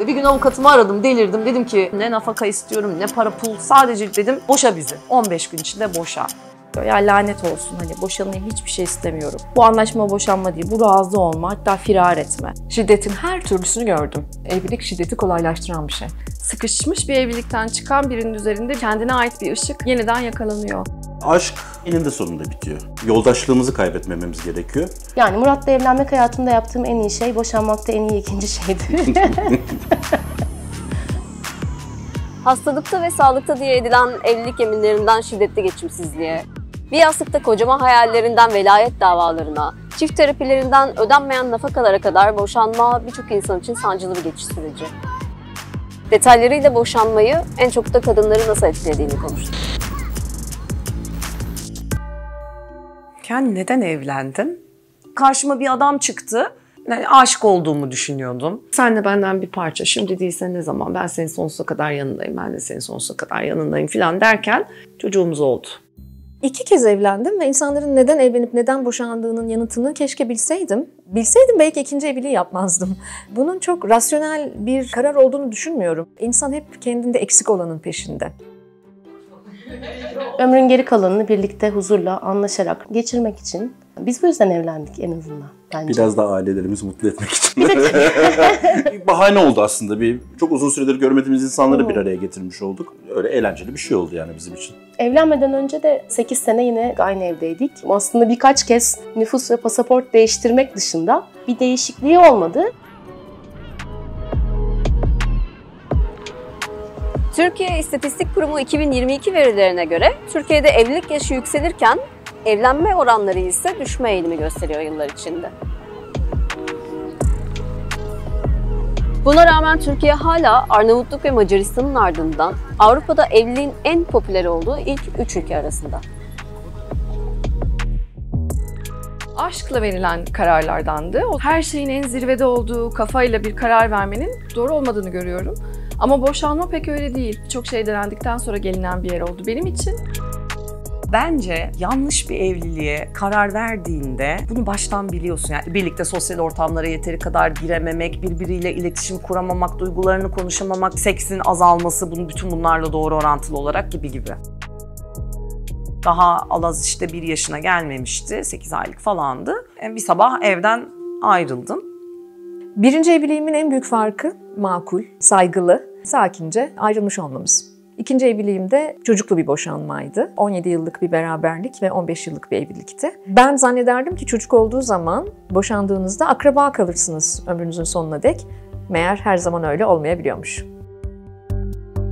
Bir gün avukatımı aradım, delirdim. Dedim ki ne nafaka istiyorum, ne para pul. Sadece dedim boşa bizi. 15 gün içinde boşa. Ya lanet olsun hani boşanayım hiçbir şey istemiyorum. Bu anlaşma boşanma değil, bu razı olma hatta firar etme. Şiddetin her türlüsünü gördüm. Evlilik şiddeti kolaylaştıran bir şey. Sıkışmış bir evlilikten çıkan birinin üzerinde kendine ait bir ışık yeniden yakalanıyor. Aşk eninde sonunda bitiyor. Yoldaşlığımızı kaybetmememiz gerekiyor. Yani Murat'la evlenmek hayatımda yaptığım en iyi şey, boşanmakta en iyi ikinci şeydi. Hastalıkta ve sağlıkta diye edilen evlilik yeminlerinden şiddetli geçimsizliğe, bir yastıkta kocaman hayallerinden velayet davalarına, çift terapilerinden ödenmeyen nafakalara kadar boşanma birçok insan için sancılı bir geçiş süreci. Detaylarıyla boşanmayı en çok da kadınları nasıl etkilediğini konuştuk. Ken neden evlendim? Karşıma bir adam çıktı. Yani aşık olduğumu düşünüyordum. Sen de benden bir parça. Şimdi değilse ne zaman? Ben senin sonsuza kadar yanındayım. Ben de senin sonsuza kadar yanındayım falan derken çocuğumuz oldu. İki kez evlendim ve insanların neden evlenip neden boşandığının yanıtını keşke bilseydim. Bilseydim belki ikinci evliliği yapmazdım. Bunun çok rasyonel bir karar olduğunu düşünmüyorum. İnsan hep kendinde eksik olanın peşinde. Ömrün geri kalanını birlikte huzurla, anlaşarak geçirmek için biz bu yüzden evlendik en azından. Bence. Biraz da ailelerimizi mutlu etmek için. bir bahane oldu aslında. Bir çok uzun süredir görmediğimiz insanları bir araya getirmiş olduk. Öyle eğlenceli bir şey oldu yani bizim için. Evlenmeden önce de 8 sene yine aynı evdeydik. Aslında birkaç kez nüfus ve pasaport değiştirmek dışında bir değişikliği olmadı. Türkiye İstatistik Kurumu 2022 verilerine göre Türkiye'de evlilik yaşı yükselirken evlenme oranları ise düşme eğilimi gösteriyor yıllar içinde. Buna rağmen Türkiye hala Arnavutluk ve Macaristan'ın ardından Avrupa'da evliliğin en popüler olduğu ilk üç ülke arasında. Aşkla verilen kararlardandı. Her şeyin en zirvede olduğu kafayla bir karar vermenin doğru olmadığını görüyorum. Ama boşanma pek öyle değil. Çok şey denendikten sonra gelinen bir yer oldu benim için. Bence yanlış bir evliliğe karar verdiğinde bunu baştan biliyorsun. Yani birlikte sosyal ortamlara yeteri kadar girememek, birbiriyle iletişim kuramamak, duygularını konuşamamak, seksin azalması, bunu bütün bunlarla doğru orantılı olarak gibi gibi. Daha Alaz işte bir yaşına gelmemişti, 8 aylık falandı. Bir sabah evden ayrıldım. Birinci evliliğimin en büyük farkı makul, saygılı, sakince ayrılmış olmamız. İkinci evliliğimde çocuklu bir boşanmaydı. 17 yıllık bir beraberlik ve 15 yıllık bir evlilikti. Ben zannederdim ki çocuk olduğu zaman boşandığınızda akraba kalırsınız ömrünüzün sonuna dek. Meğer her zaman öyle olmayabiliyormuş.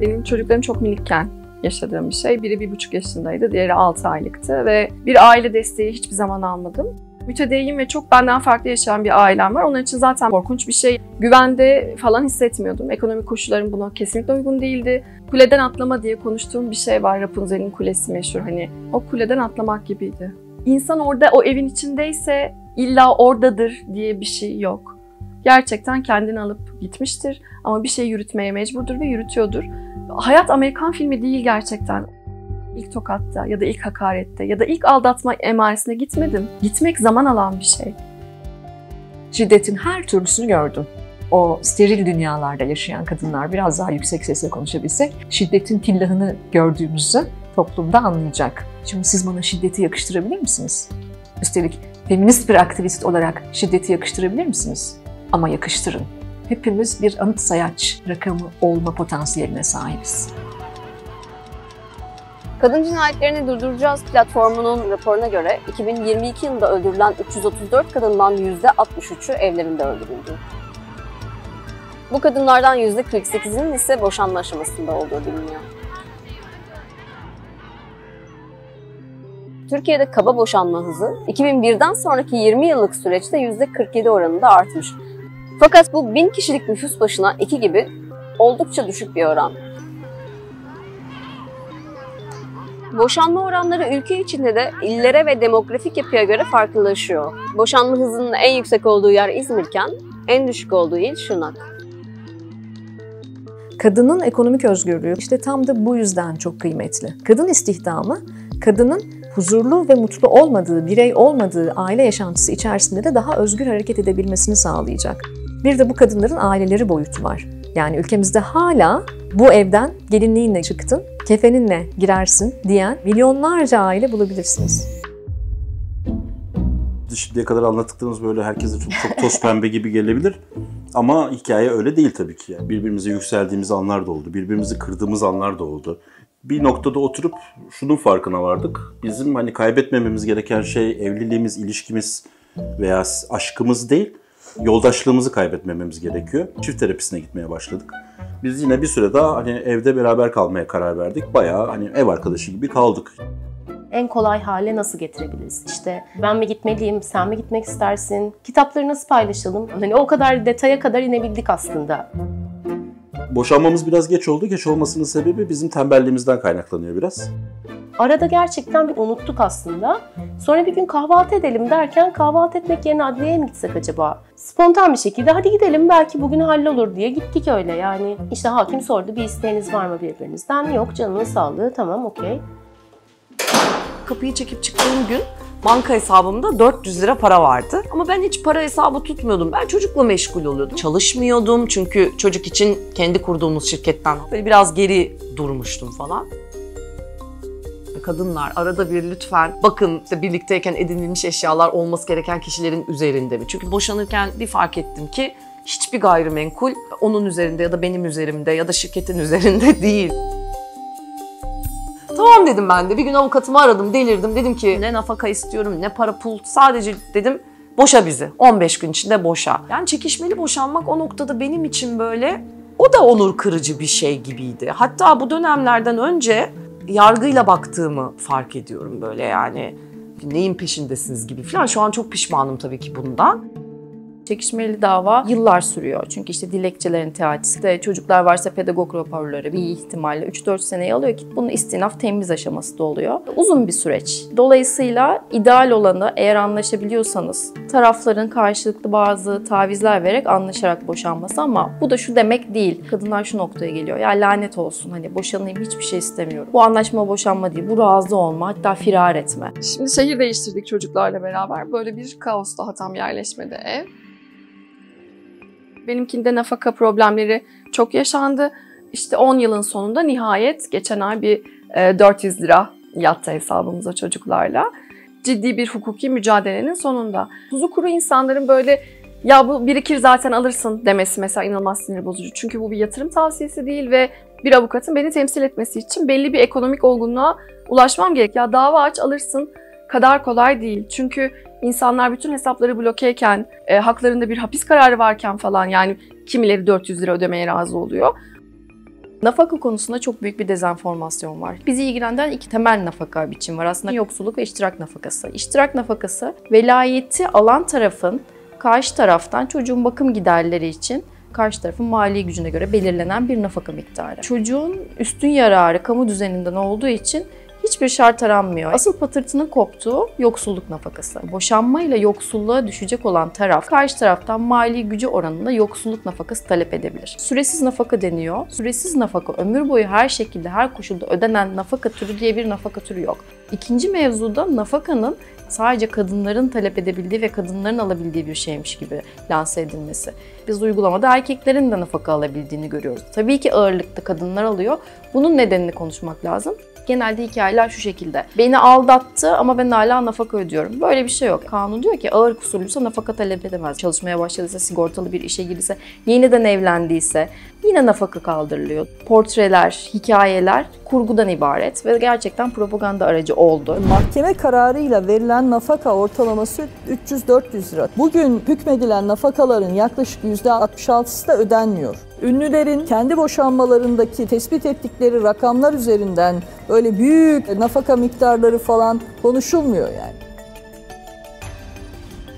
Benim çocuklarım çok minikken yaşadığım bir şey. Biri bir buçuk yaşındaydı, diğeri altı aylıktı ve bir aile desteği hiçbir zaman almadım. Mütedeyyin ve çok benden farklı yaşayan bir ailem var. Onlar için zaten korkunç bir şey. Güvende falan hissetmiyordum. Ekonomik koşullarım buna kesinlikle uygun değildi. Kuleden atlama diye konuştuğum bir şey var. Rapunzel'in kulesi meşhur hani. O kuleden atlamak gibiydi. İnsan orada o evin içindeyse illa oradadır diye bir şey yok. Gerçekten kendini alıp gitmiştir ama bir şey yürütmeye mecburdur ve yürütüyordur. Hayat Amerikan filmi değil gerçekten ilk tokatta ya da ilk hakarette ya da ilk aldatma emaresine gitmedim. Gitmek zaman alan bir şey. Şiddetin her türlüsünü gördüm. O steril dünyalarda yaşayan kadınlar biraz daha yüksek sesle konuşabilsek şiddetin tillahını gördüğümüzü toplumda anlayacak. Şimdi siz bana şiddeti yakıştırabilir misiniz? Üstelik feminist bir aktivist olarak şiddeti yakıştırabilir misiniz? Ama yakıştırın. Hepimiz bir anıt sayaç rakamı olma potansiyeline sahibiz. Kadın Cinayetlerini Durduracağız platformunun raporuna göre 2022 yılında öldürülen 334 kadından %63'ü evlerinde öldürüldü. Bu kadınlardan %48'inin ise boşanma aşamasında olduğu biliniyor. Türkiye'de kaba boşanma hızı 2001'den sonraki 20 yıllık süreçte %47 oranında artmış. Fakat bu 1000 kişilik nüfus başına 2 gibi oldukça düşük bir oran. Boşanma oranları ülke içinde de illere ve demografik yapıya göre farklılaşıyor. Boşanma hızının en yüksek olduğu yer İzmirken, en düşük olduğu il Şırnak. Kadının ekonomik özgürlüğü işte tam da bu yüzden çok kıymetli. Kadın istihdamı, kadının huzurlu ve mutlu olmadığı, birey olmadığı aile yaşantısı içerisinde de daha özgür hareket edebilmesini sağlayacak. Bir de bu kadınların aileleri boyutu var. Yani ülkemizde hala bu evden gelinliğinle çıktın, kefeninle girersin diyen milyonlarca aile bulabilirsiniz. Şimdiye kadar anlattıklarımız böyle herkese çok, çok toz pembe gibi gelebilir. Ama hikaye öyle değil tabii ki. Yani birbirimize yükseldiğimiz anlar da oldu. Birbirimizi kırdığımız anlar da oldu. Bir noktada oturup şunun farkına vardık. Bizim hani kaybetmememiz gereken şey evliliğimiz, ilişkimiz veya aşkımız değil. Yoldaşlığımızı kaybetmememiz gerekiyor. Çift terapisine gitmeye başladık. Biz yine bir süre daha hani evde beraber kalmaya karar verdik. Bayağı hani ev arkadaşı gibi kaldık en kolay hale nasıl getirebiliriz? İşte ben mi gitmeliyim, sen mi gitmek istersin? Kitapları nasıl paylaşalım? Hani o kadar detaya kadar inebildik aslında. Boşanmamız biraz geç oldu. Geç olmasının sebebi bizim tembelliğimizden kaynaklanıyor biraz. Arada gerçekten bir unuttuk aslında. Sonra bir gün kahvaltı edelim derken kahvaltı etmek yerine adliyeye mi gitsek acaba? Spontan bir şekilde hadi gidelim belki bugün hallolur diye gittik öyle yani. İşte hakim sordu bir isteğiniz var mı birbirinizden? Yok canının sağlığı tamam okey kapıyı çekip çıktığım gün banka hesabımda 400 lira para vardı. Ama ben hiç para hesabı tutmuyordum. Ben çocukla meşgul oluyordum. Çalışmıyordum çünkü çocuk için kendi kurduğumuz şirketten böyle biraz geri durmuştum falan. Kadınlar arada bir lütfen bakın işte birlikteyken edinilmiş eşyalar olması gereken kişilerin üzerinde mi? Çünkü boşanırken bir fark ettim ki hiçbir gayrimenkul onun üzerinde ya da benim üzerimde ya da şirketin üzerinde değil. Tamam dedim ben de. Bir gün avukatımı aradım, delirdim. Dedim ki ne nafaka istiyorum, ne para pul. Sadece dedim boşa bizi. 15 gün içinde boşa. Yani çekişmeli boşanmak o noktada benim için böyle o da onur kırıcı bir şey gibiydi. Hatta bu dönemlerden önce yargıyla baktığımı fark ediyorum böyle yani. Neyin peşindesiniz gibi falan. Şu an çok pişmanım tabii ki bundan. Çekişmeli dava yıllar sürüyor. Çünkü işte dilekçelerin teatisi de çocuklar varsa pedagog raporları bir ihtimalle 3-4 seneyi alıyor ki bunun istinaf temiz aşaması da oluyor. Uzun bir süreç. Dolayısıyla ideal olanı eğer anlaşabiliyorsanız tarafların karşılıklı bazı tavizler vererek anlaşarak boşanması ama bu da şu demek değil. Kadınlar şu noktaya geliyor. Ya lanet olsun hani boşanayım hiçbir şey istemiyorum. Bu anlaşma boşanma değil. Bu razı olma hatta firar etme. Şimdi şehir değiştirdik çocuklarla beraber. Böyle bir kaos daha tam yerleşmedi ev. Benimkinde nafaka problemleri çok yaşandı. İşte 10 yılın sonunda nihayet geçen ay bir 400 e, lira yattı hesabımıza çocuklarla. Ciddi bir hukuki mücadelenin sonunda. Tuzu kuru insanların böyle ya bu birikir zaten alırsın demesi mesela inanılmaz sinir bozucu. Çünkü bu bir yatırım tavsiyesi değil ve bir avukatın beni temsil etmesi için belli bir ekonomik olgunluğa ulaşmam gerek. Ya dava aç alırsın kadar kolay değil. Çünkü insanlar bütün hesapları blokeyken, e, haklarında bir hapis kararı varken falan yani kimileri 400 lira ödemeye razı oluyor. Nafaka konusunda çok büyük bir dezenformasyon var. Bizi ilgilendiren iki temel nafaka biçim var. Aslında yoksulluk ve iştirak nafakası. İştirak nafakası velayeti alan tarafın karşı taraftan çocuğun bakım giderleri için karşı tarafın mali gücüne göre belirlenen bir nafaka miktarı. Çocuğun üstün yararı kamu düzeninden olduğu için hiçbir şart aranmıyor. Asıl patırtının koptuğu yoksulluk nafakası. Boşanma ile yoksulluğa düşecek olan taraf karşı taraftan mali gücü oranında yoksulluk nafakası talep edebilir. Süresiz nafaka deniyor. Süresiz nafaka ömür boyu her şekilde her koşulda ödenen nafaka türü diye bir nafaka türü yok. İkinci mevzuda nafakanın sadece kadınların talep edebildiği ve kadınların alabildiği bir şeymiş gibi lanse edilmesi. Biz uygulamada erkeklerin de nafaka alabildiğini görüyoruz. Tabii ki ağırlıkta kadınlar alıyor. Bunun nedenini konuşmak lazım. Genelde hikayeler şu şekilde. Beni aldattı ama ben hala nafaka ödüyorum. Böyle bir şey yok. Kanun diyor ki ağır kusurluysa nafaka talep edemez. Çalışmaya başladıysa, sigortalı bir işe girdiyse, yeniden evlendiyse yine nafaka kaldırılıyor. Portreler, hikayeler kurgudan ibaret ve gerçekten propaganda aracı oldu. Mahkeme kararıyla verilen nafaka ortalaması 300-400 lira. Bugün hükmedilen nafakaların yaklaşık %66'sı da ödenmiyor. Ünlülerin kendi boşanmalarındaki tespit ettikleri rakamlar üzerinden öyle büyük nafaka miktarları falan konuşulmuyor yani.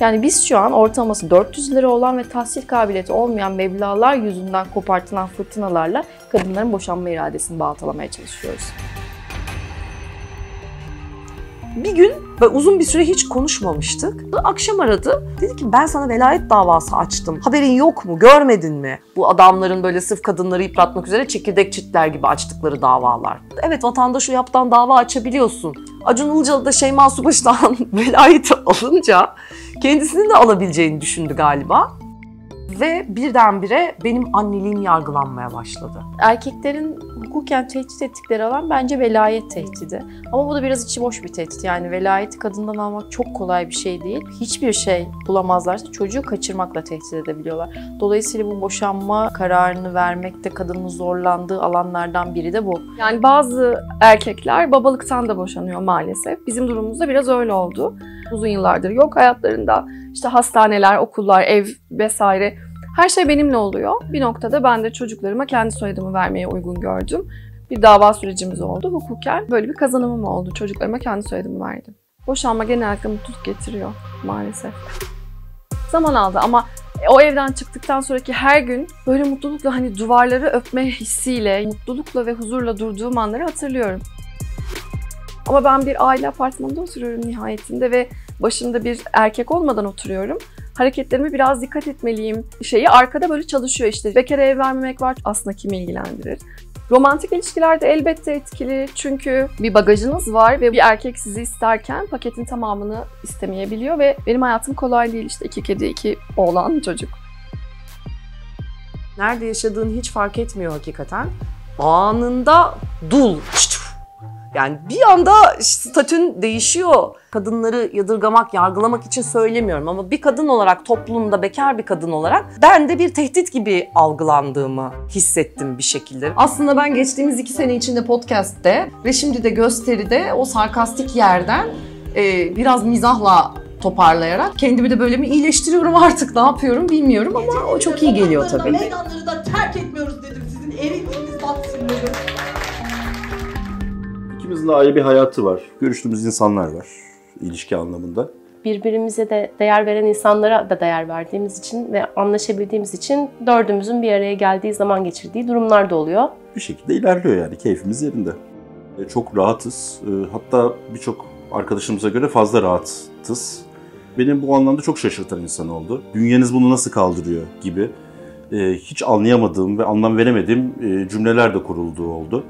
Yani biz şu an ortalaması 400 lira olan ve tahsil kabiliyeti olmayan meblalar yüzünden kopartılan fırtınalarla kadınların boşanma iradesini baltalamaya çalışıyoruz. Bir gün ve uzun bir süre hiç konuşmamıştık. Akşam aradı. Dedi ki ben sana velayet davası açtım. Haberin yok mu? Görmedin mi? Bu adamların böyle sırf kadınları yıpratmak üzere çekirdek çitler gibi açtıkları davalar. Evet vatandaş yaptan dava açabiliyorsun. Acun Ilıcalı da Şeyma Subaşı'dan velayeti alınca kendisini de alabileceğini düşündü galiba. Ve birdenbire benim anneliğim yargılanmaya başladı. Erkeklerin hukuken tehdit ettikleri alan bence velayet tehdidi. Ama bu da biraz içi boş bir tehdit. Yani velayeti kadından almak çok kolay bir şey değil. Hiçbir şey bulamazlarsa çocuğu kaçırmakla tehdit edebiliyorlar. Dolayısıyla bu boşanma kararını vermekte kadının zorlandığı alanlardan biri de bu. Yani bazı erkekler babalıktan da boşanıyor maalesef. Bizim durumumuzda biraz öyle oldu. Uzun yıllardır yok hayatlarında. İşte hastaneler, okullar, ev vesaire her şey benimle oluyor. Bir noktada ben de çocuklarıma kendi soyadımı vermeye uygun gördüm. Bir dava sürecimiz oldu hukuken. Böyle bir kazanımım oldu. Çocuklarıma kendi soyadımı verdim. Boşanma genellikle mutluluk getiriyor maalesef. Zaman aldı ama o evden çıktıktan sonraki her gün böyle mutlulukla hani duvarları öpme hissiyle, mutlulukla ve huzurla durduğum anları hatırlıyorum. Ama ben bir aile apartmanında oturuyorum nihayetinde ve başımda bir erkek olmadan oturuyorum. Hareketlerime biraz dikkat etmeliyim şeyi arkada böyle çalışıyor işte. Bekara ev vermemek var aslında kimi ilgilendirir. Romantik ilişkilerde elbette etkili çünkü bir bagajınız var ve bir erkek sizi isterken paketin tamamını istemeyebiliyor ve benim hayatım kolay değil işte iki kedi iki oğlan çocuk. Nerede yaşadığını hiç fark etmiyor hakikaten. Anında dul. Yani bir anda statün değişiyor. Kadınları yadırgamak, yargılamak için söylemiyorum ama bir kadın olarak, toplumda bekar bir kadın olarak ben de bir tehdit gibi algılandığımı hissettim bir şekilde. Aslında ben geçtiğimiz iki sene içinde podcast'te ve şimdi de gösteride o sarkastik yerden e, biraz mizahla toparlayarak kendimi de böyle mi iyileştiriyorum artık ne yapıyorum bilmiyorum ama o çok iyi geliyor tabii. Meydanları da De ayrı bir hayatı var. Görüştüğümüz insanlar var ilişki anlamında. Birbirimize de değer veren insanlara da değer verdiğimiz için ve anlaşabildiğimiz için dördümüzün bir araya geldiği zaman geçirdiği durumlar da oluyor. Bir şekilde ilerliyor yani keyfimiz yerinde. E, Çok rahatız. E, Hatta birçok arkadaşımıza göre fazla rahatız. Benim bu anlamda çok şaşırtan insan oldu. Bünyeniz bunu nasıl kaldırıyor gibi e, hiç anlayamadığım ve anlam veremediğim cümleler de kurulduğu oldu.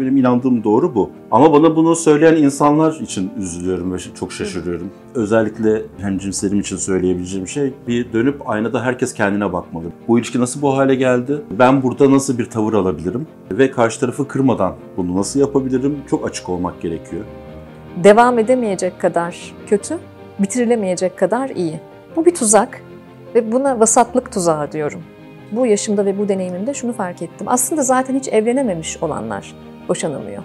Benim inandığım doğru bu. Ama bana bunu söyleyen insanlar için üzülüyorum ve çok şaşırıyorum. Özellikle hem cinslerim için söyleyebileceğim şey bir dönüp aynada herkes kendine bakmalı. Bu ilişki nasıl bu hale geldi? Ben burada nasıl bir tavır alabilirim? Ve karşı tarafı kırmadan bunu nasıl yapabilirim? Çok açık olmak gerekiyor. devam edemeyecek kadar kötü, bitirilemeyecek kadar iyi. Bu bir tuzak ve buna vasatlık tuzağı diyorum. Bu yaşımda ve bu deneyimimde şunu fark ettim. Aslında zaten hiç evlenememiş olanlar boşanamıyor.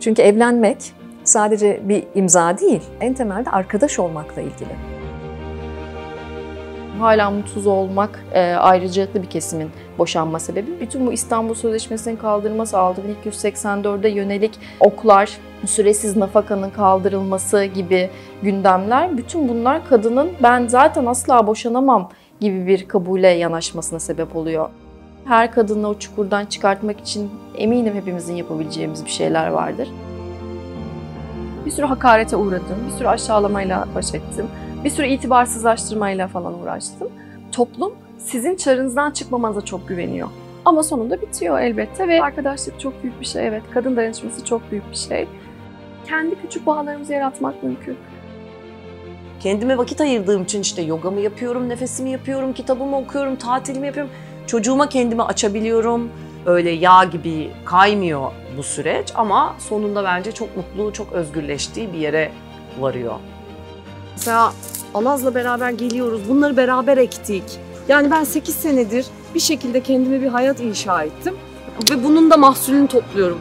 Çünkü evlenmek sadece bir imza değil, en temelde arkadaş olmakla ilgili. Hala mutsuz olmak e, ayrıcalıklı bir kesimin boşanma sebebi. Bütün bu İstanbul Sözleşmesi'nin kaldırılması, 6284'e yönelik oklar, süresiz nafakanın kaldırılması gibi gündemler, bütün bunlar kadının ben zaten asla boşanamam gibi bir kabule yanaşmasına sebep oluyor. Her kadını o çukurdan çıkartmak için eminim hepimizin yapabileceğimiz bir şeyler vardır. Bir sürü hakarete uğradım, bir sürü aşağılamayla baş ettim, bir sürü itibarsızlaştırmayla falan uğraştım. Toplum sizin çarınızdan çıkmamanıza çok güveniyor. Ama sonunda bitiyor elbette ve arkadaşlık çok büyük bir şey evet. Kadın dayanışması çok büyük bir şey. Kendi küçük bağlarımızı yaratmak mümkün. Kendime vakit ayırdığım için işte yogamı yapıyorum, nefesimi yapıyorum, kitabımı okuyorum, tatilimi yapıyorum. Çocuğuma kendimi açabiliyorum. Öyle yağ gibi kaymıyor bu süreç ama sonunda bence çok mutlu, çok özgürleştiği bir yere varıyor. Mesela Alaz'la beraber geliyoruz, bunları beraber ektik. Yani ben 8 senedir bir şekilde kendime bir hayat inşa ettim ve bunun da mahsulünü topluyorum.